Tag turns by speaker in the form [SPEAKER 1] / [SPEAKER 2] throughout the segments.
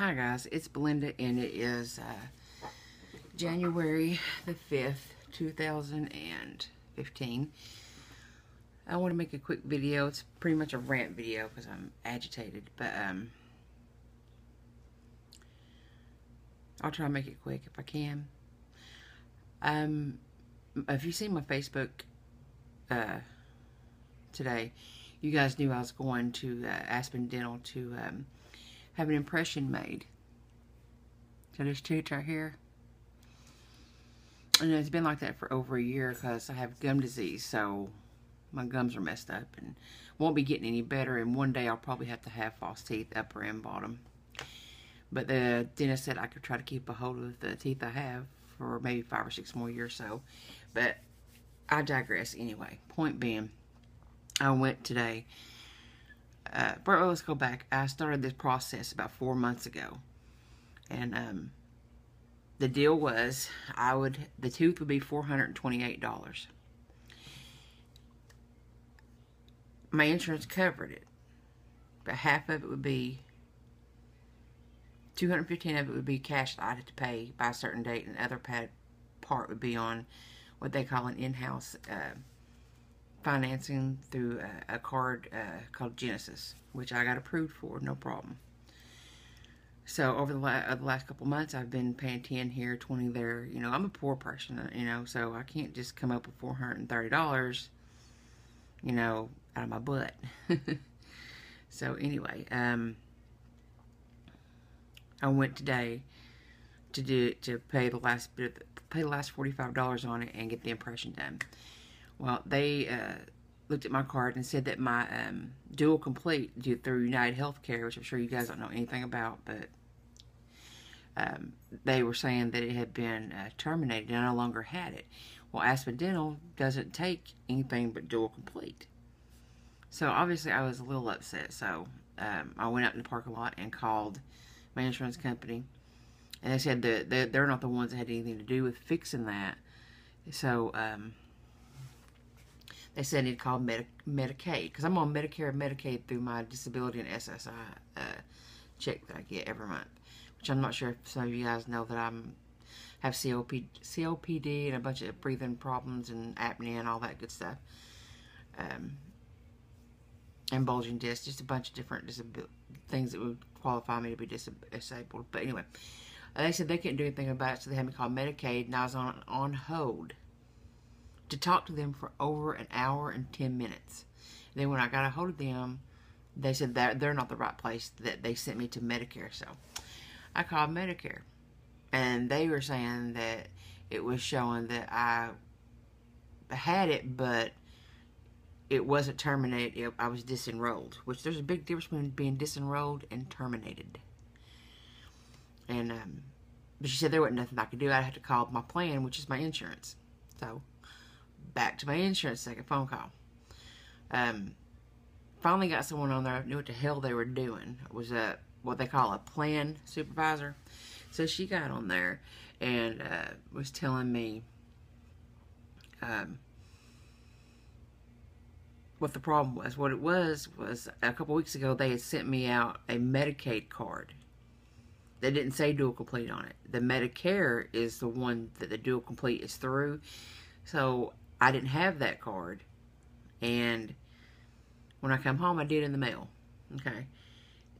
[SPEAKER 1] Hi guys, it's Belinda and it is uh, January the 5th, 2015. I want to make a quick video. It's pretty much a rant video because I'm agitated, but um, I'll try to make it quick if I can. Um, if you seen my Facebook uh, today, you guys knew I was going to uh, Aspen Dental to um, have an impression made. So this tooth right here. And it's been like that for over a year because I have gum disease, so my gums are messed up and won't be getting any better. And one day I'll probably have to have false teeth, upper and bottom. But the dentist said I could try to keep a hold of the teeth I have for maybe five or six more years or so. But I digress anyway. Point being, I went today uh, let's go back. I started this process about four months ago. And um, the deal was I would, the tooth would be $428. My insurance covered it. But half of it would be 215 of it would be cash that I had to pay by a certain date, and the other part would be on what they call an in-house uh, financing through a, a card uh, called Genesis, which I got approved for, no problem. So over the, la uh, the last couple months, I've been paying 10 here, 20 there. You know, I'm a poor person, uh, you know, so I can't just come up with $430, you know, out of my butt. so anyway, um, I went today to do to pay the last bit, pay the last $45 on it and get the impression done. Well, they uh, looked at my card and said that my um, dual complete through United Healthcare, which I'm sure you guys don't know anything about, but um, they were saying that it had been uh, terminated and I no longer had it. Well, Aspen Dental doesn't take anything but dual complete. So obviously I was a little upset. So um, I went out in the parking lot and called my insurance company. And they said that they're not the ones that had anything to do with fixing that. So um, they said I need to call Medi Medicaid because I'm on Medicare and Medicaid through my disability and SSI uh, check that I get every month. Which I'm not sure if some of you guys know that I'm have COPD, COPD and a bunch of breathing problems and apnea and all that good stuff. Um, and bulging discs, just a bunch of different things that would qualify me to be dis disabled. But anyway, they said they couldn't do anything about it, so they had me call Medicaid, and I was on on hold to talk to them for over an hour and 10 minutes. And then when I got a hold of them, they said that they're not the right place, that they sent me to Medicare. So I called Medicare. And they were saying that it was showing that I had it, but it wasn't terminated. I was disenrolled, which there's a big difference between being disenrolled and terminated. And, um, but she said there wasn't nothing I could do. I had to call my plan, which is my insurance. So back to my insurance, second phone call. Um, finally got someone on there who knew what the hell they were doing. It was a what they call a plan supervisor. So she got on there and uh, was telling me um, what the problem was. What it was was a couple weeks ago they had sent me out a Medicaid card. They didn't say dual complete on it. The Medicare is the one that the dual complete is through. So I didn't have that card. And when I come home, I did in the mail. Okay.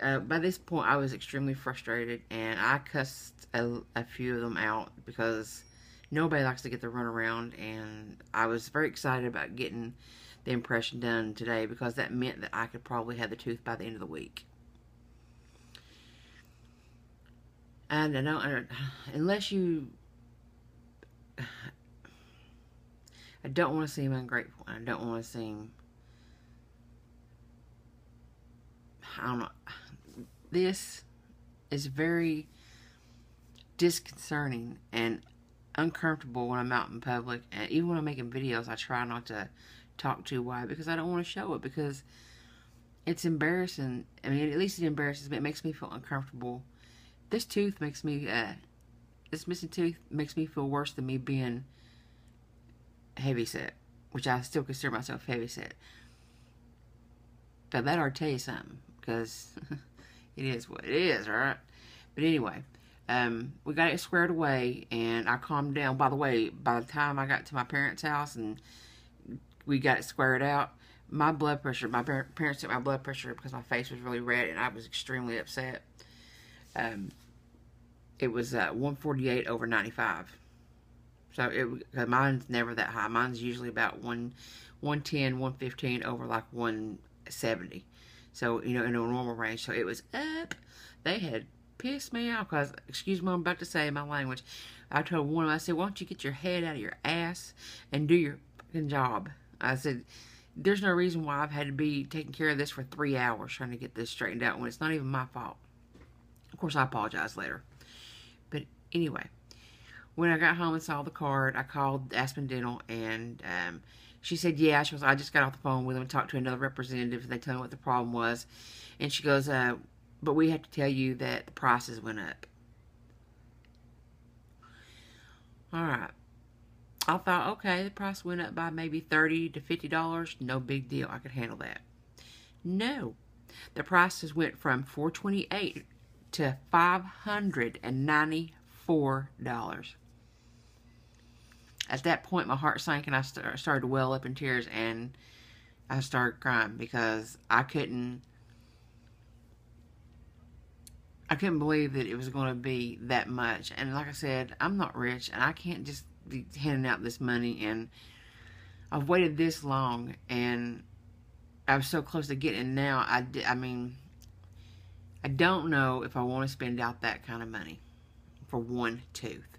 [SPEAKER 1] Uh, by this point, I was extremely frustrated, and I cussed a, a, few of them out because nobody likes to get the runaround, and I was very excited about getting the impression done today because that meant that I could probably have the tooth by the end of the week. And I don't, unless you I don't want to seem ungrateful. I don't want to seem, I don't know. This is very disconcerting and uncomfortable when I'm out in public. And even when I'm making videos, I try not to talk too wide because I don't want to show it because it's embarrassing. I mean, at least it embarrasses me. It makes me feel uncomfortable. This tooth makes me, uh, this missing tooth makes me feel worse than me being heavy set, which I still consider myself heavy set. But that ought to tell you something, because it is what it is, right? But anyway, um, we got it squared away, and I calmed down. By the way, by the time I got to my parents' house and we got it squared out, my blood pressure, my parents took my blood pressure because my face was really red and I was extremely upset. Um, it was uh, 148 over 95. So it mine's never that high. Mine's usually about one, 110, 115 over like 170. So, you know, in a normal range. So it was up. They had pissed me off because, excuse me, I'm about to say my language. I told one of them, I said, why don't you get your head out of your ass and do your fucking job? I said, there's no reason why I've had to be taking care of this for three hours trying to get this straightened out when it's not even my fault. Of course, I apologize later. But anyway, when I got home and saw the card, I called Aspen Dental and um, she said, yeah, she was, I just got off the phone with them and talked to another representative and they told me what the problem was. And she goes, uh, but we have to tell you that the prices went up. All right. I thought, okay, the price went up by maybe 30 to $50. No big deal. I could handle that. No. The prices went from 428 to $594. At that point, my heart sank and I started to well up in tears and I started crying because I couldn't I couldn't believe that it was going to be that much. And like I said, I'm not rich and I can't just be handing out this money. And I've waited this long and I was so close to getting now. I, I mean, I don't know if I want to spend out that kind of money for one tooth.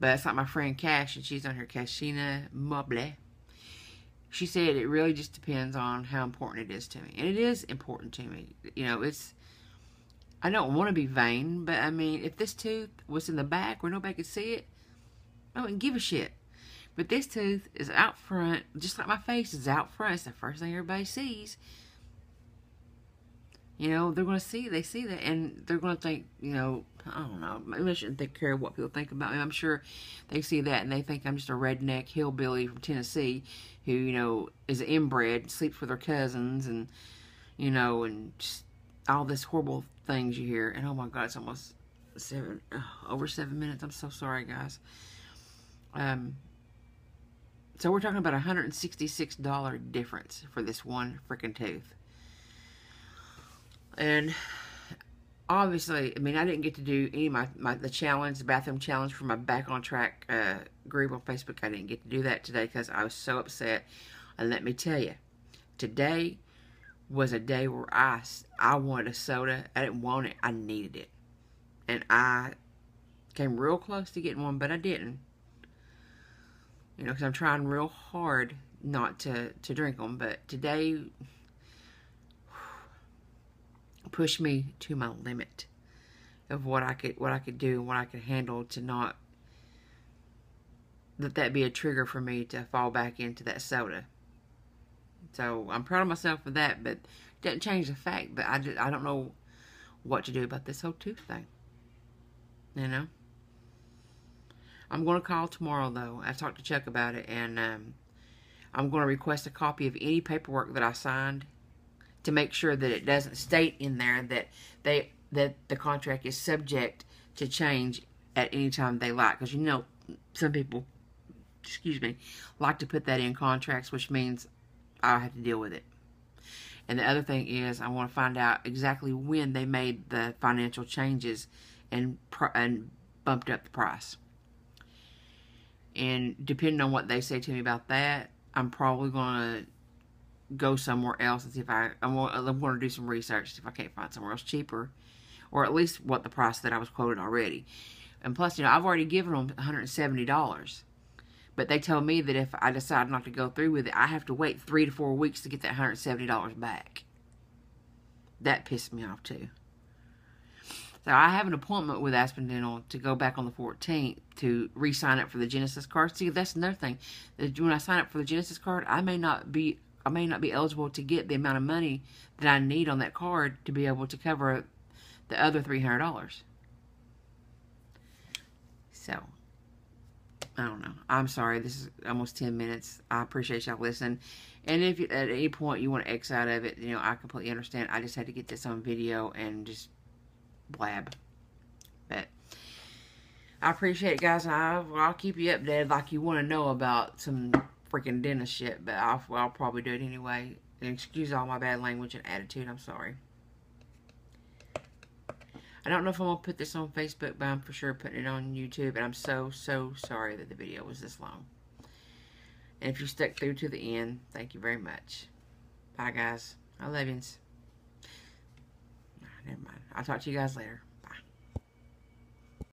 [SPEAKER 1] But it's not my friend Cash, and she's on her Cashina Mobile. She said it really just depends on how important it is to me. And it is important to me. You know, it's I don't want to be vain, but I mean, if this tooth was in the back where nobody could see it, I wouldn't give a shit. But this tooth is out front, just like my face is out front. It's the first thing everybody sees. You know, they're going to see, they see that, and they're going to think, you know, I don't know, maybe I shouldn't take care of what people think about me. I'm sure they see that and they think I'm just a redneck hillbilly from Tennessee who, you know, is inbred, sleeps with her cousins, and, you know, and all this horrible things you hear. And oh my God, it's almost seven, over seven minutes. I'm so sorry, guys. Um, so we're talking about a $166 difference for this one freaking tooth. And obviously, I mean, I didn't get to do any of my, my the challenge, the bathroom challenge for my Back on Track uh, group on Facebook. I didn't get to do that today because I was so upset. And let me tell you, today was a day where I, I wanted a soda. I didn't want it. I needed it. And I came real close to getting one, but I didn't. You know, because I'm trying real hard not to, to drink them. But today pushed me to my limit of what I could what I could do and what I could handle to not let that be a trigger for me to fall back into that soda. So I'm proud of myself for that, but it doesn't change the fact that I, just, I don't know what to do about this whole tooth thing. You know? I'm going to call tomorrow, though. I talked to Chuck about it, and um, I'm going to request a copy of any paperwork that I signed to make sure that it doesn't state in there that they that the contract is subject to change at any time they like. Because you know, some people, excuse me, like to put that in contracts, which means I'll have to deal with it. And the other thing is, I want to find out exactly when they made the financial changes and and bumped up the price. And depending on what they say to me about that, I'm probably going to go somewhere else and see if I I'm, I'm going to do some research see if I can't find somewhere else cheaper, or at least what the price that I was quoted already. And plus, you know, I've already given them 170 dollars. But they told me that if I decide not to go through with it, I have to wait three to four weeks to get that $170 back. That pissed me off too. So I have an appointment with Aspen Dental to go back on the 14th to re-sign up for the Genesis card. See, that's another thing. When I sign up for the Genesis card, I may not be I may not be eligible to get the amount of money that I need on that card to be able to cover the other $300. So, I don't know. I'm sorry. This is almost 10 minutes. I appreciate y'all listening. And if at any point you want to X out of it, you know, I completely understand. I just had to get this on video and just blab. But I appreciate it, guys, I, I'll keep you updated like you want to know about some freaking dentist shit, but I'll, I'll probably do it anyway. And excuse all my bad language and attitude. I'm sorry. I don't know if I'm going to put this on Facebook, but I'm for sure putting it on YouTube. And I'm so, so sorry that the video was this long. And if you stuck through to the end, thank you very much. Bye, guys. I love yous. Never mind. I'll talk to you guys later.